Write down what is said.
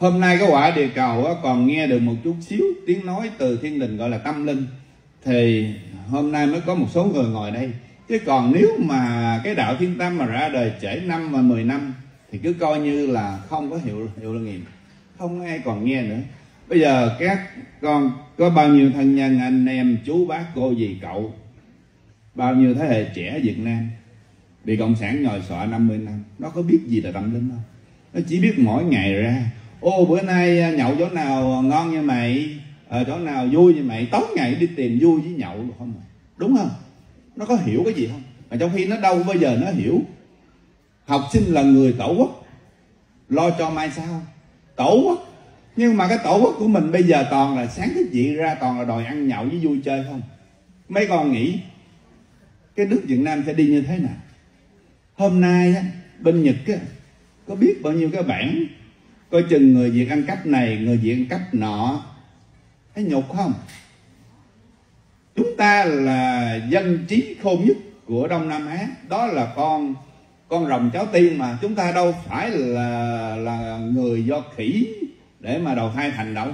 hôm nay cái quả địa cầu còn nghe được một chút xíu tiếng nói từ thiên đình gọi là tâm linh. Thì hôm nay mới có một số người ngồi đây. Chứ còn nếu mà cái đạo thiên tâm mà ra đời trễ năm và 10 năm, thì cứ coi như là không có hiệu hiệu nghiệm. Không ai còn nghe nữa. Bây giờ các con, có bao nhiêu thân nhân, anh em, chú, bác, cô, dì, cậu? Bao nhiêu thế hệ trẻ Việt Nam? Bị cộng sản nhồi sọ 50 năm, nó có biết gì là tâm linh không? Nó chỉ biết mỗi ngày ra ô bữa nay à, nhậu chỗ nào ngon như mày? Ở chỗ nào vui như mày? Tối ngày đi tìm vui với nhậu được không đúng không? Nó có hiểu cái gì không? Mà trong khi nó đâu bây giờ nó hiểu. Học sinh là người tổ quốc. Lo cho mai sau. Tổ quốc. Nhưng mà cái tổ quốc của mình bây giờ toàn là sáng thức dậy ra toàn là đòi ăn nhậu với vui chơi không? Mấy con nghĩ cái nước Việt Nam sẽ đi như thế nào? Hôm nay á, bên Nhật á, có biết bao nhiêu cái bản coi chừng người Việt ăn cắp này, người Việt ăn cắp nọ. Thấy nhục không? Chúng ta là dân trí khôn nhất của Đông Nam Á. Đó là con con rồng cháu tiên mà. Chúng ta đâu phải là là người do khỉ để mà đầu thai thành đâu.